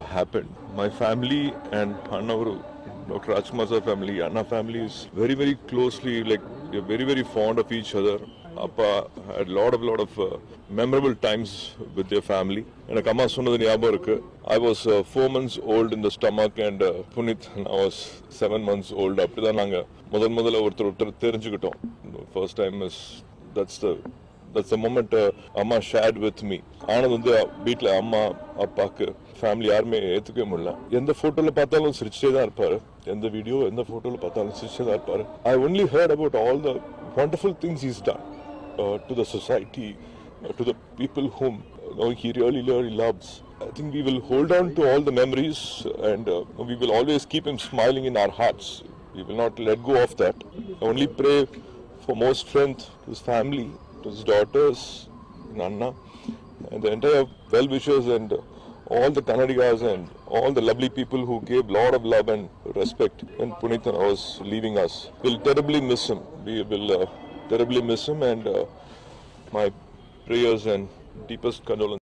happened. My family and Annavaru, Dr. Rajkumar's family, Anna family is very, very closely, like, very, very fond of each other. அப்பா had a lot of, lot of uh, memorable times with their family. எனக்கு அம்மா சொன்னது ஞாபகம் இருக்கு I was four months old இந்த stomach and Puneeth I was seven months old அப்படிதான் நாங்கள் முதல் முதல்ல ஒருத்தர் ஒருத்தர் தெரிஞ்சுக்கிட்டோம் first time is that's the that's the moment Amma shared with me ஆனது வந்து வீட்டில் அம்மா அப்பாவுக்கு ஃபேமிலி யாருமே ஏற்றுக்கவே முடியல எந்த ஃபோட்டோவில் பார்த்தாலும் சிரிச்சே தான் இருப்பாரு எந்த வீடியோ எந்த ஃபோட்டோவில் பார்த்தாலும் சிரிச்சே தான் இருப்பாரு I only heard about all the wonderful things he's done uh, to the society, uh, to the people whom you know, he really, really loves. I think we will hold on to all the memories and uh, we will always keep him smiling in our hearts. We will not let go of that. I only pray for more strength to his family, to his daughters, Nanna, and the entire well wishers and uh, all the Kannadigas and all the lovely people who gave lot of love and respect when Punithan was leaving us. We'll terribly miss him. We will uh, terribly miss him and uh, my prayers and deepest condolences.